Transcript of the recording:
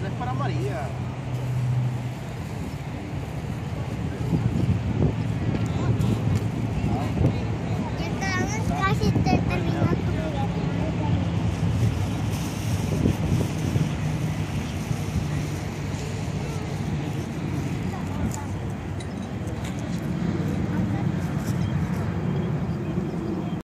É para Maria.